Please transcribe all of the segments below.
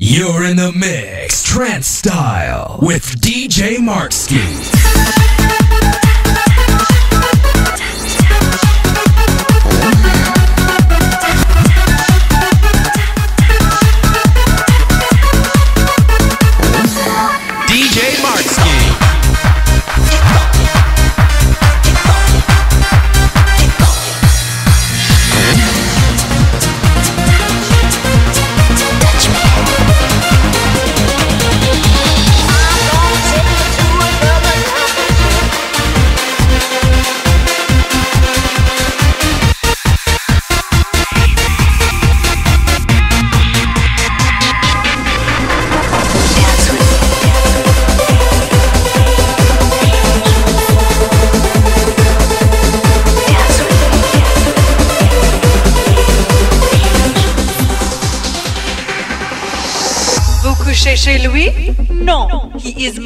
You're in the mix, trance style, with DJ Markski.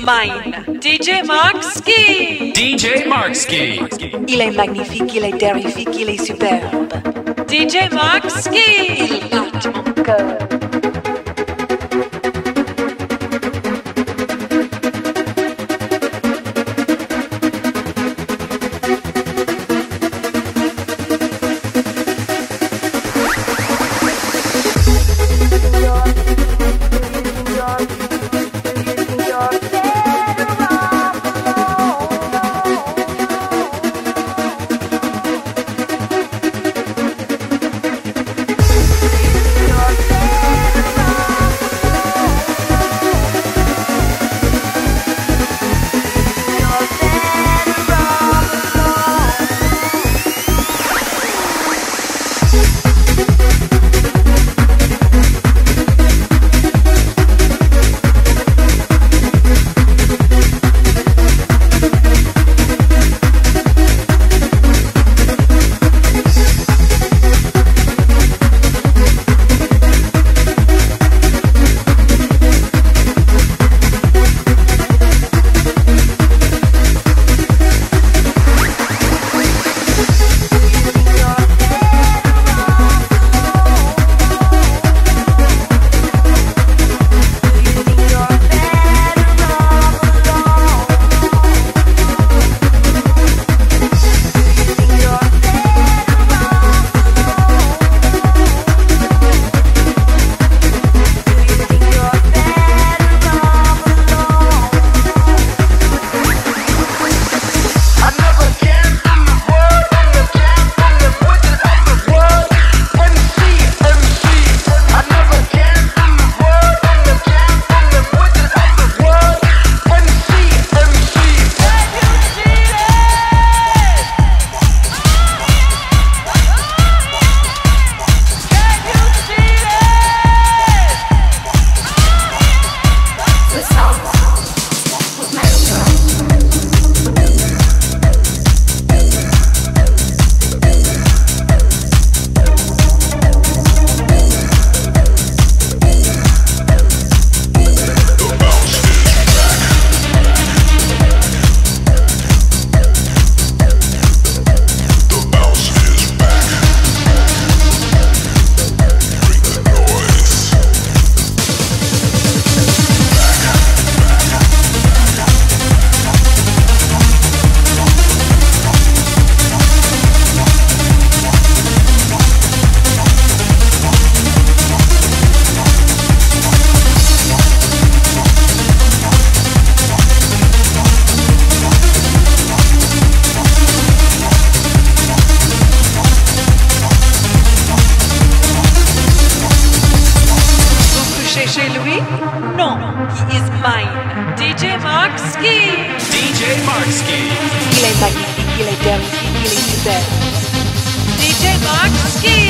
Mine. DJ Markski. DJ Markski. Il est magnifique, il est terrifique, il est superbe. DJ Markski. Il bat mon cœur. Non, he is mine. DJ Markski. DJ Markski. Il est magnifique, il est terrifique, il est superbe. DJ Markski.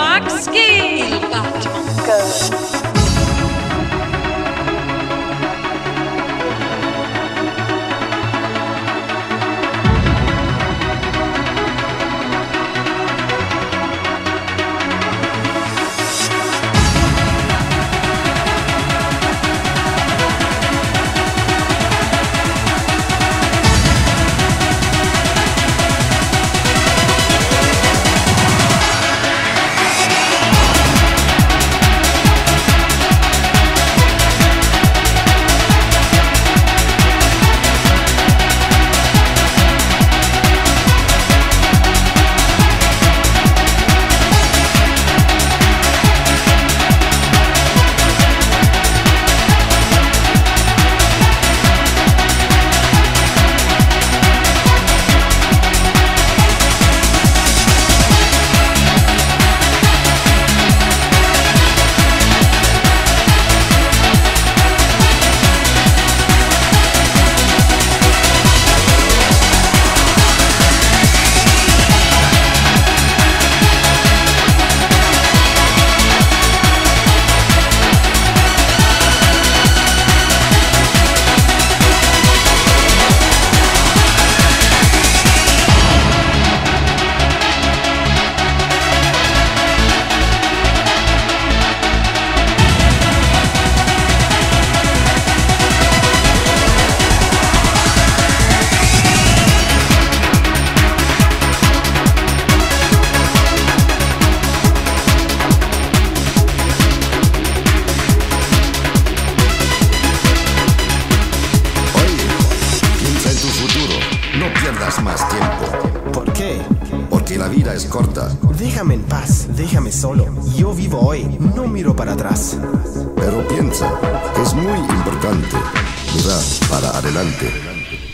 Fox Ski.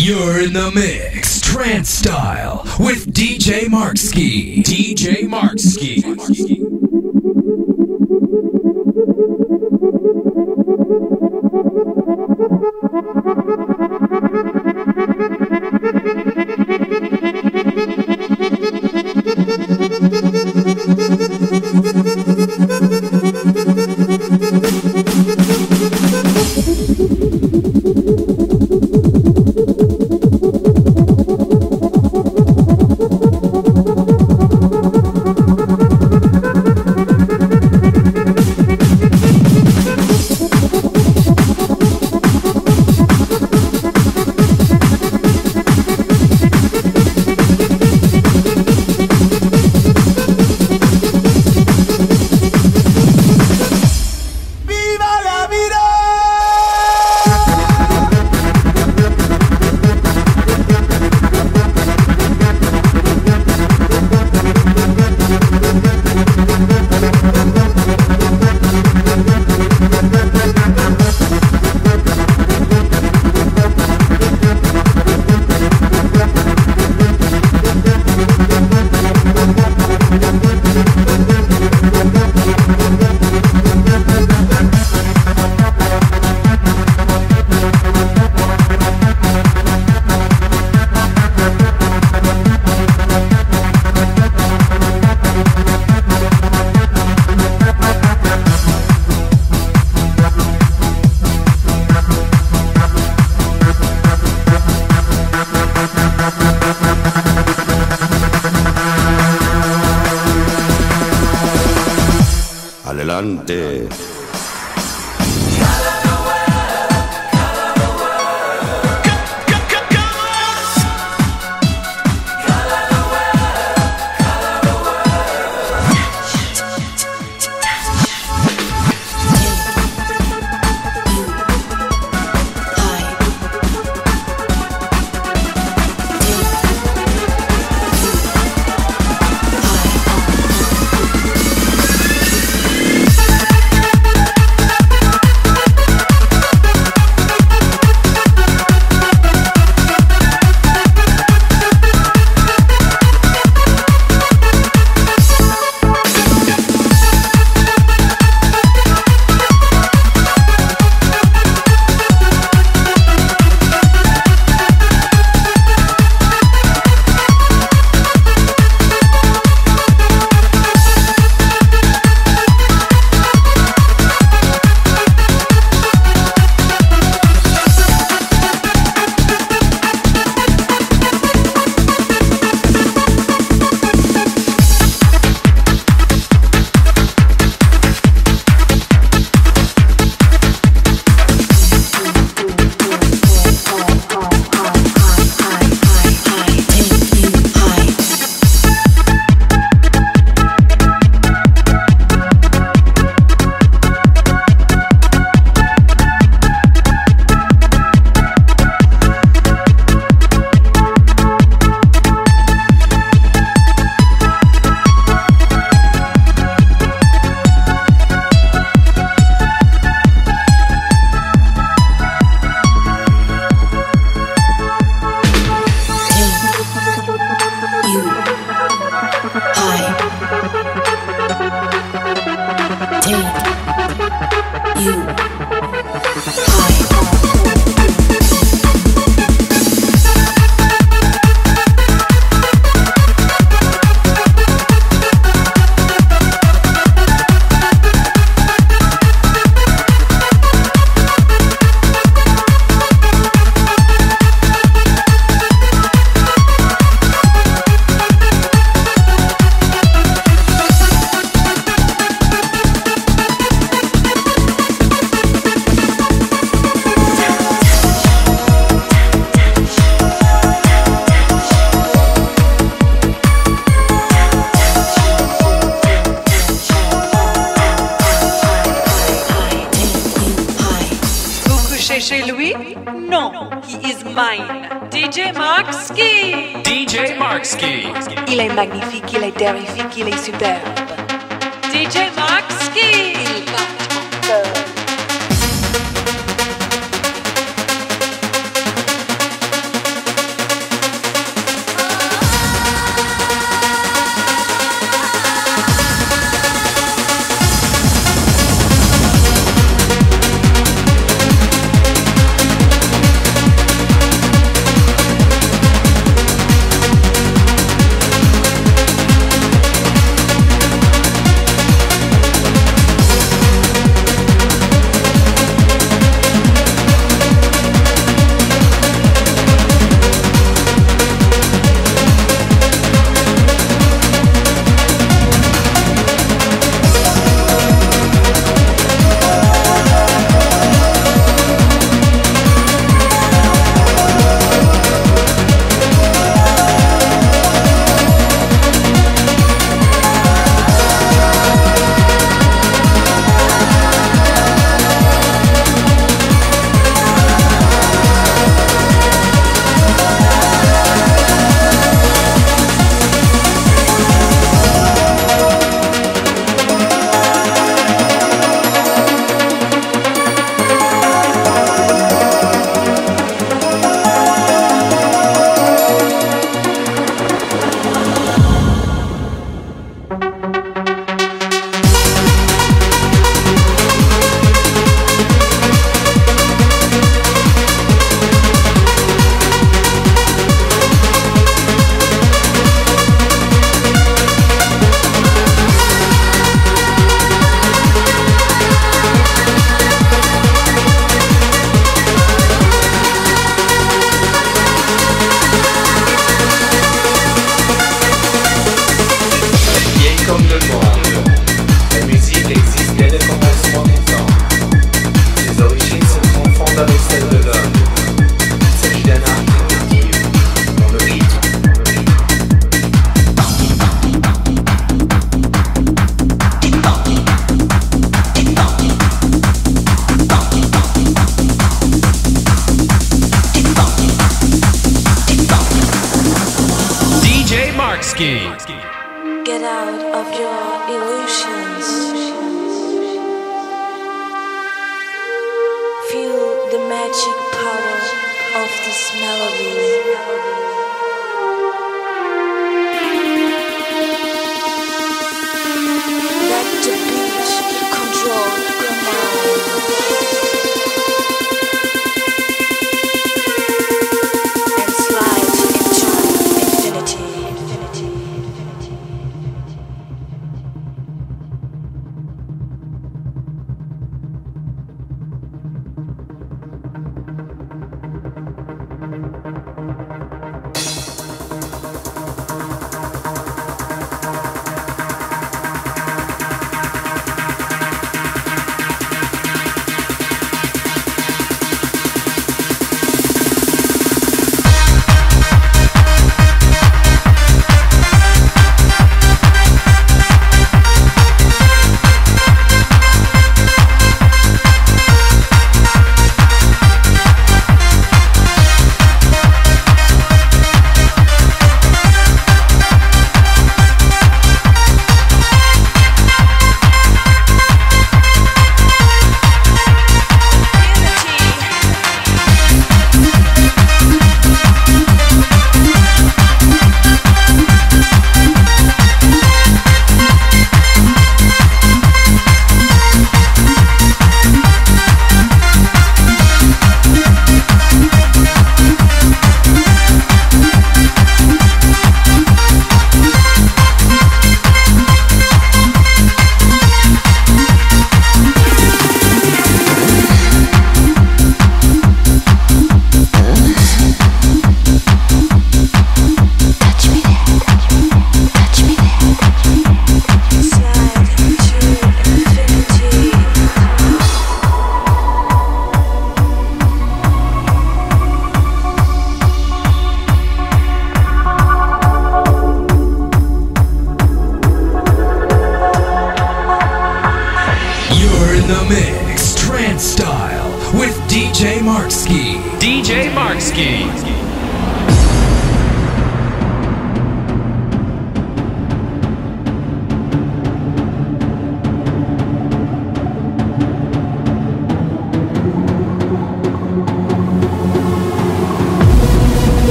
You're in the mix, trance style, with DJ Markski. DJ Markski. Magnifique, il est terrifique, il est superbe.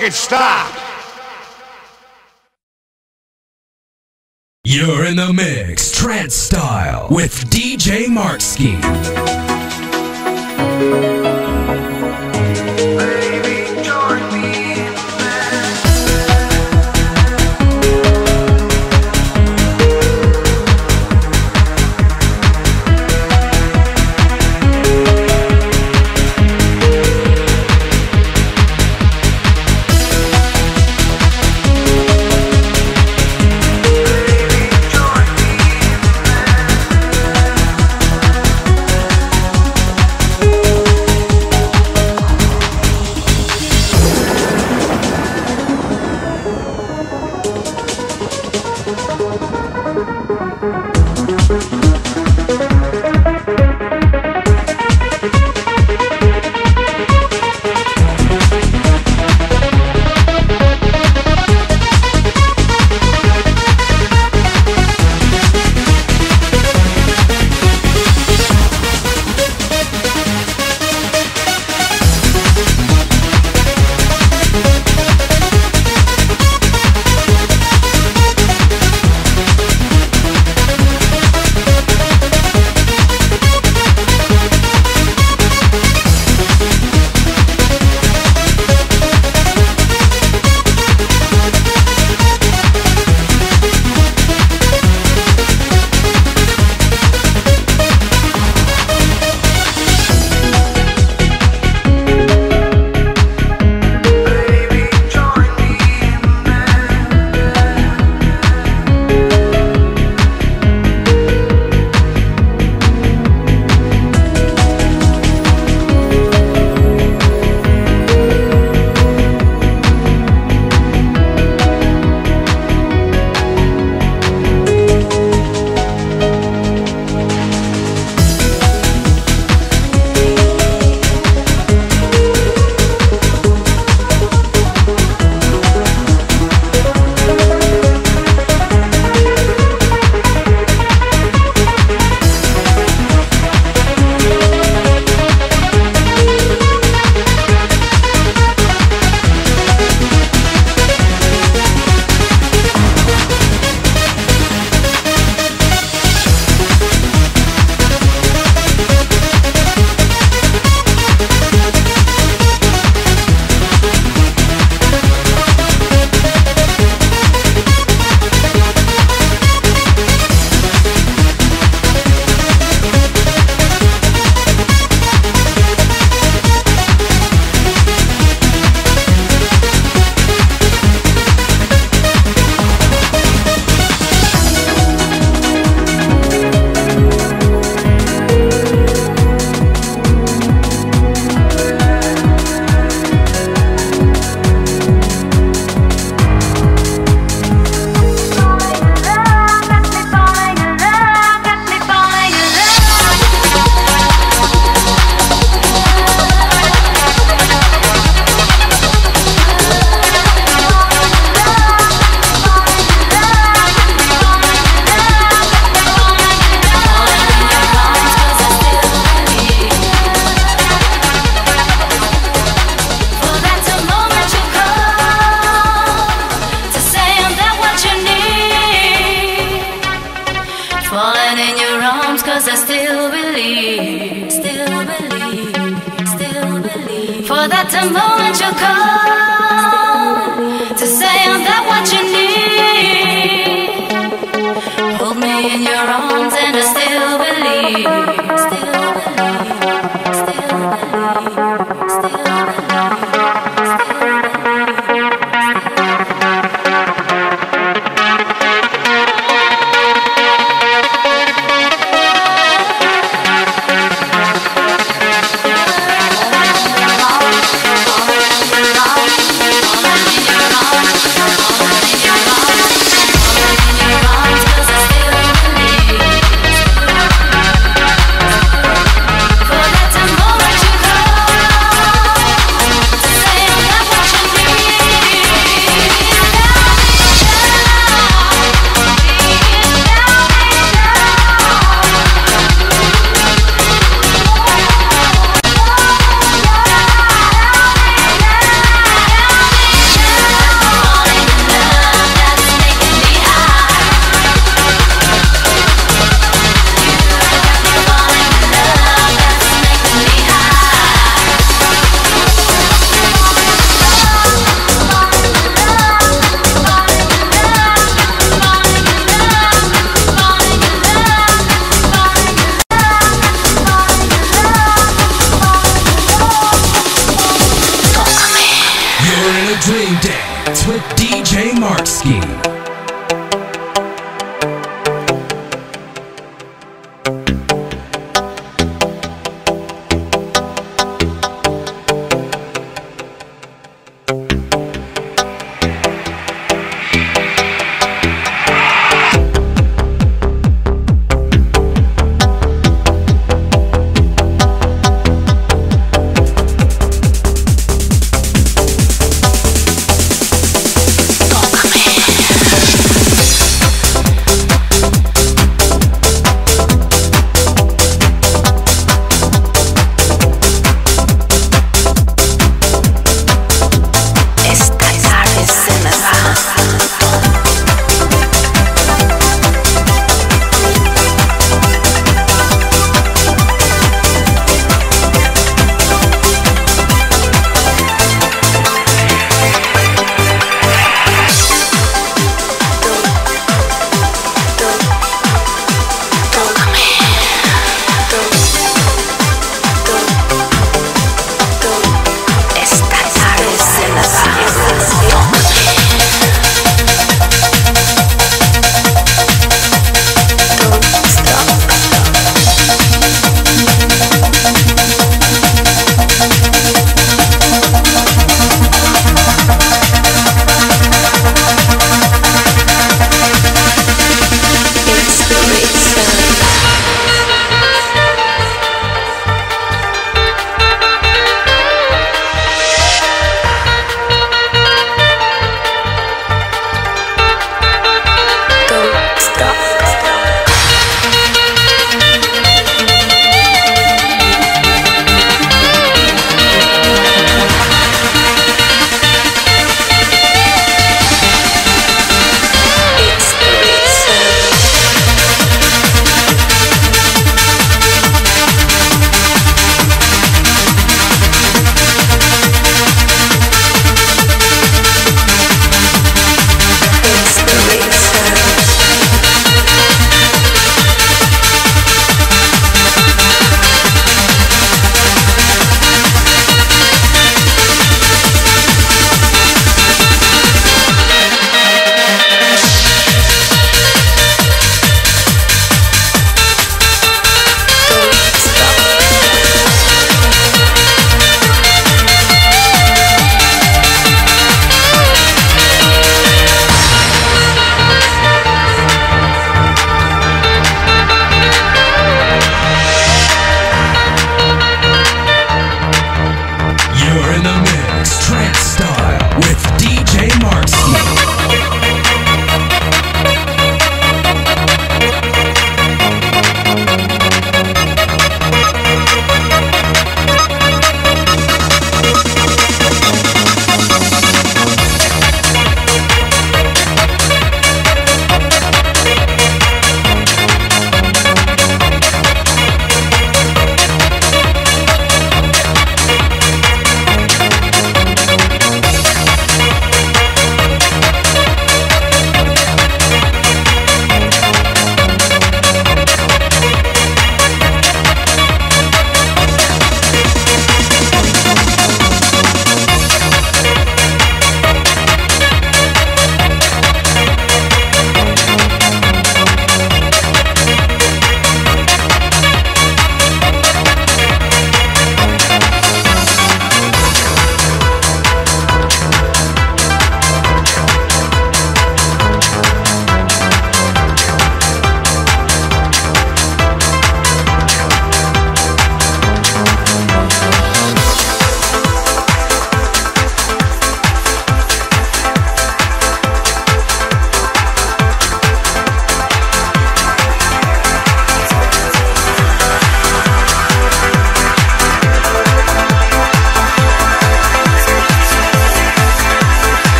Record stop. You're in the mix, trance style, with DJ Markski.